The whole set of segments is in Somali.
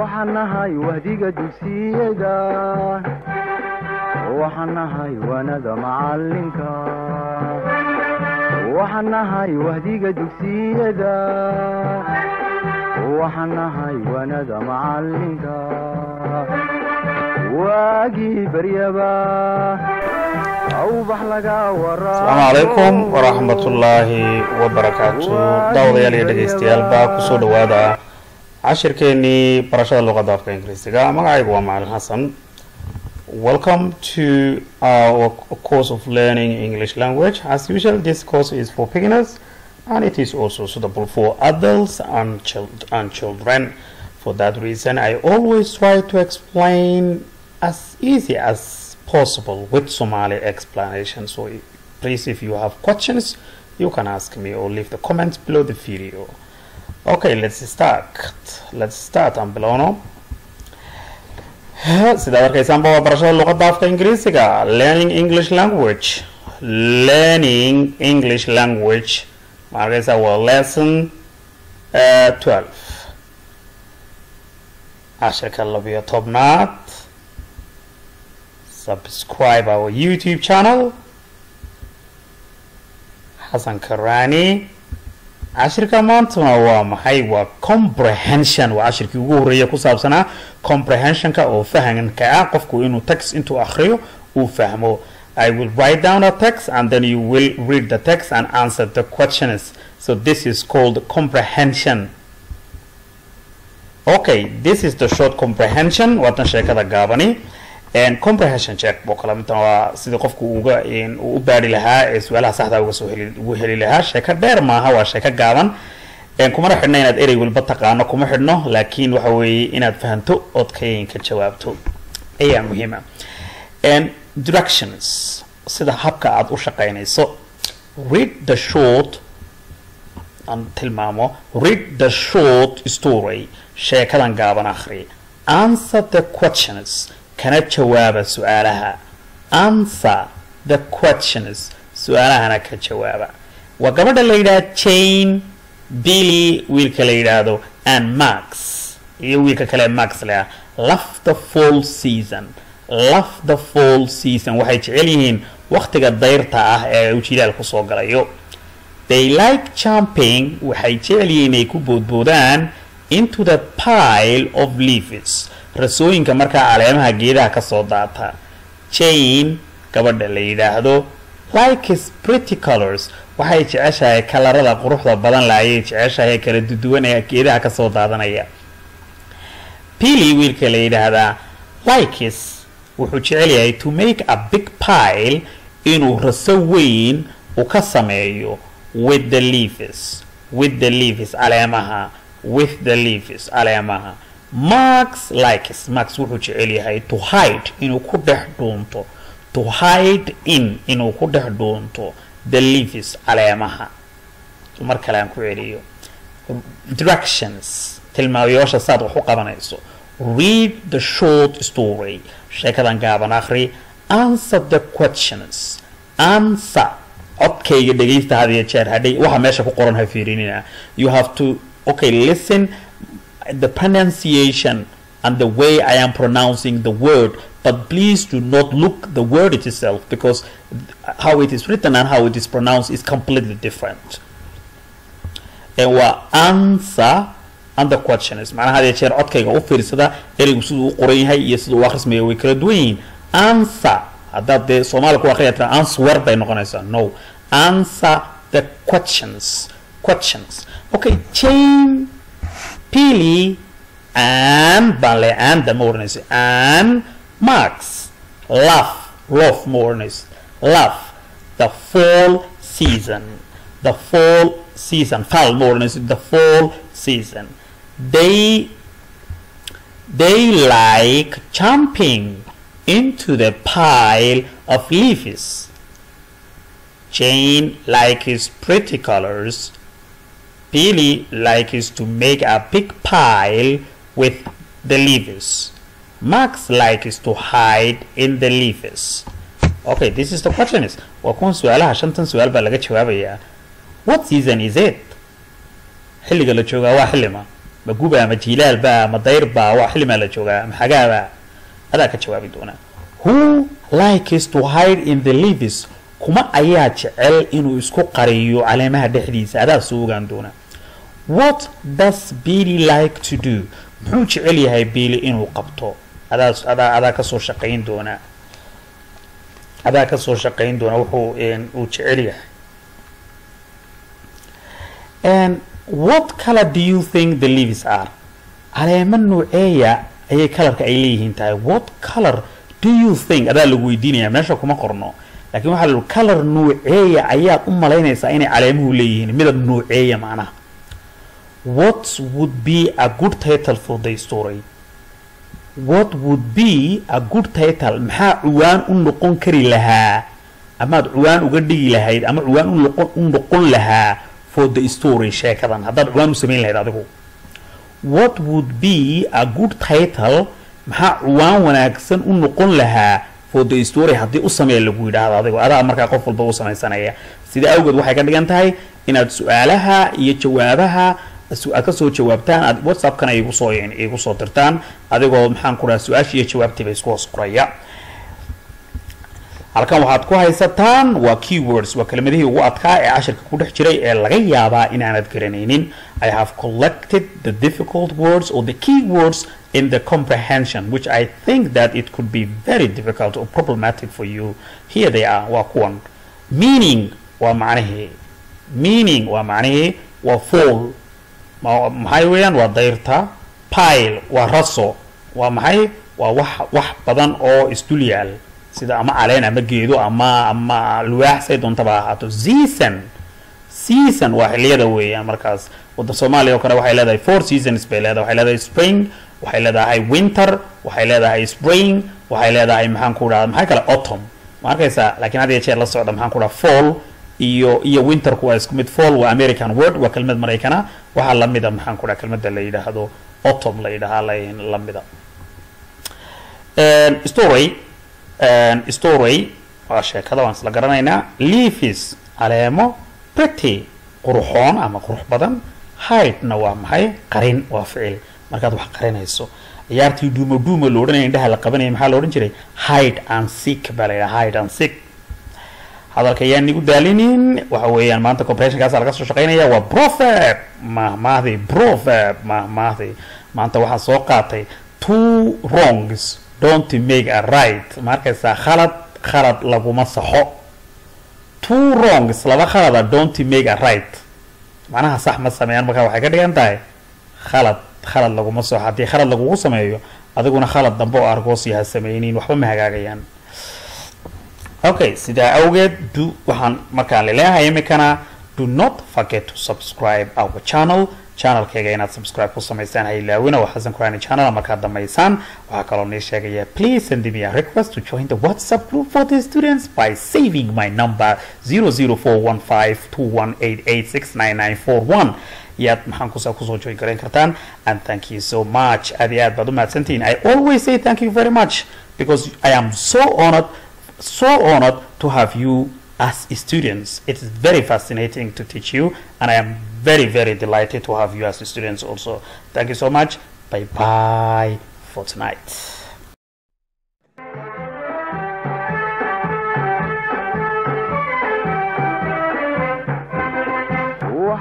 waxaan nahay wahdiga dugsiyada. Waxaan nahay waanada macalinka waxaan nahay wahdiga dugsiyada. Waxaan nahay waanada macalinka waagii baryaba asalaamu calaykum waraxmatullaahi wabarakaatu daawadayaal iyo dhagaystayaalba ku soo dhawaada cashirkeenii barashada luqadda afka ingiriisiga magacaygu waa macalin xasan welcome to our course of learning english language. As usual this course is for beginners and it is also suitable for adults and, child and children. For that reason i always try to explain as easy as possible with somali explanation. So please if you have questions you can ask me or leave the comments below the video okay let's start. Let's start aan bilowno sidaad arkaysaanba waa barashada luqadda afka ingiriisiga learning english language. Learning english language. Ma arkaysaa waa lesson uh, 12 cashirka labiyo tobnaad subscribe our youtube channel. Xasan karani cashirka maantuna waa maxay? Waa comprehension. Waa cashirkii ugu horreeya ku saabsanaa comprehensionka oo fahanka ah. Qofku inuu text intuu akriyo uu fahmo. I will write down a text and then you will read the text and answer the questions. So this is called comprehension. Okay this is the short comprehension. Waatan sheekada gaabani comprehension check boo kale midtan waa sidii qofku uga u baari lahaa ee su'aalaha saxda uga ugu heli lahaa. Sheeko dheer maaha waa sheeko gaaban. Kumana xidhno inaad erey walba taqaano kuma xidhno laakiin waxa weeye inaad fahanto ood kayinka jawaabto. Ayaa muhiima. Directions sida habka aad u shaqaynayso. Read the short aan tilmaamo. Read the short story. Sheekadan gaaban akhri. Answer the questions kana jawaaba su'aalaha? Answer the questions su'aalahana ka jawaaba. Waa gabadha la yidhaha jane billy wiilka la yidhaahdo and max. Iyo wiilka kale max leh. Love the fall season. Love the fall season. Waxay jecel yihiin waktiga dayrta ah ee uu jilaal ku soo galayo. They like jumping. Waxay jecel yihiin inay ku boodboodaan into the pile of leaves rasooyinka markaa caleemaha geedaha ka soo daata jane gabadha la yidhaahdo likes pretty colors. Waxay jeceshahay kalarada quruxda badan la ayay jeceshahay kala duduwan ee geedaha ka soo daadanaya. Pili wiilka la yidhaahdaa likes wuxuu jecel yahay to make a big pile inuu raso weyn u ka sameeyo with the leaves with the leaves caleemaha with the leaves caleemaha max likes max wuxuu jecel yahay to hide inuu ku dhex dhuunto to hide in inuu ku dhex dhuunto the leaves caleemaha. Mar kale aan ku celiyo. Directions tilmaamayaasha saad wax u qabanayso. Read the short story. Sheekadan gaaban akhri answer the questions. Answer. Codkayga dhegaysta had iyo jeer hadhay waxa meesha ku qoran ha fiirinina you have to okay listen the pronunciation and the way I am pronouncing the word, but please do not look the word itself because how it is written and how it is pronounced is completely different. What answer and the question is u qoran yahay iyo siduu u akhrismayo way kala duwan yihiin. Answer haddaad dee soomaali ku akhriya tira answer bay noqonaysaa. No. Answer the questions. Questions. Okay jane Pili and bale and the mornings and Max love love mornings love the fall season. The fall season. Fall mornings the fall season. They they like jumping into the pile of leaves. Jane likes pretty colors Billy likes to make a big pile with the leaves. Max likes to hide in the leaves. Okay, this is the question is. Waa kuwan su'aalaha shantan. What season is it? xilliga la joogaa waa xillima ma guba ma jiilaalba ma dayrba waa xilimaa la joogaa ma xagaaba adaa ka jawaabi doonaa who likes to hide in the leaves kuma ayaa jecel inuu isku qariyo caleemaha dhexdiisa adaa soo ogaan what does billy like to do? Muxuu jecel yahay billy inuu qabto? Adaa ka soo shaqayn doonaa adaa ka soo shaqayn doona wuxuu uu jecel yahay. What color do you think the leaves are? Caleemo nuuceeya ayay kalarka ay leeyihiin tahay. What color do you think? Adaa lagu weydiinaya meesha kuma qorno. Laakiin waxaa la color nuuceeya ayaad u malaynaysaa inay caleemuhu leeyihiin. Midab nuuceeya macnaha what would be a good title for the story? What would be a good title? Maxaa cuwaan u noqon kari lahaa? Amaad cuwaan uga dhigi lahayd? Ama cuwaan u noqon lahaa for the story? Sheekadan haddaad cuwaan u samayn lahayd adigu. What would be a good title? Maxaa cuwaan wanaagsan u noqon lahaa for the story? Haddii u sameeya lagu yidhaahdo adigo adaa markaa qof walba u samaysanaya. Sida awgeed waxay ka dhigan tahay inaad su'aalaha iyo jawaabaha aad ka soo jawaabtaan aad whatsappkana igu soo igu soo dirtaan adigoo maxaan ku dhaha su'aasha iyo jawaabtiiba isku hoos qoraya. Halkan waxaad ku haysataan waa keywords waa kelimadihii ugu adkaa ee cashirka ku dhex jiray ee laga yaabaa inaanad garanaynin. I have collected the difficult words or the key words in the comprehension which i think that it could be very difficult or problematic for you. Here they are waa kuwan. Meaning waa macnihii meaning waa macnihii waa fall maxay weeyaan? Waa dayrta. Pile waa raso. Waa maxay? Waa wax wax badan oo isdul yaal. Sida ama caleen ama geedo ama ama luwaax say doontaba ahaato. Season. Season waa xiliyada weeyaan markaas. Waddan soomaaliya oo kale waxay leedahay four seasons bay leedahay. Waxay leedahay spring waxay leedahay winter waxay leedahay spring waxay leedahay maxaan ku dhaha maxay kale autumn. Ma arkaysaa? Laakiin had iyo jeer la socda maxaan ku dhaha fall iyo iyo winterku waa isku mid fall waa american word waa kelmad maraykana waxaa lamida maxaan ku dhaha kelmada la yidhaahdo autumn la yidhahaa lamida story story waa sheekada waan isla garanaynaa. Leafis caleemo pretty qurxoon ama qurux badan. Hidna waa maxay? Qarin waa ficil. Markaad wax qarinayso ciyaartii lo odhanaya indhaha la qabanaya maxaa odhan jiray? Hide and seek baa la yidhaha hide and seek hadalka ayaan igu daalinin. Waxa weeyaan maanta compressionkaasa laga soo shaqeynaya waa proverb mahmahdi proverb mahmahdi. Maanta waxaa soo qaatay two wrongs. Don't make a right. Ma arkaysaa khalad khalad laguma saxo. Two wrongs laba khalada don't make a right. Macnaha sax ma sameeyaan markaa waxay ka dhigan tahay? Khalad khalad laguma saxo. Haddii khalad lagugu sameeyo adiguna khalad dambe oo argoosi ha sameynin waxba ma hagaagayaan okay sidaa awgeed do waxaan markaan la leeyahay imikana do not forget to subscribe our channel. Channelkayga inaad subscribe ku samaysaan ha ilaawina waa xasan qurani channel markaad dhammaysaan. Waxaa kaloo nii sheegaya please send me a request to join the whatsapp group for the students by saving my number 0041521886991 yaad maxaan kusa ku soo join garayn kartaan and thank you so much. Aad iyo aad baad u mahadsantihiin i always say thank you very much because i am so honored so honored to have you as students. It is very fascinating to teach you, and I am very, very delighted to have you as students also. Thank you so much. Bye bye for tonight.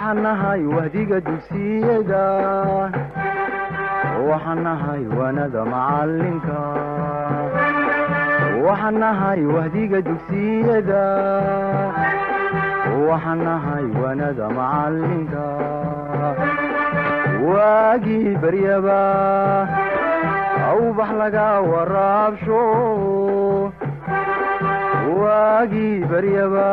waxaan nahay wahdiga dugsiyada waxaan nahay wanada macalinka waxaan nahay wahdiga dugsiyada. Waxaan nahay wanada macalinka waagii baryaba. Awbax laga waraabsho. Waagii baryaba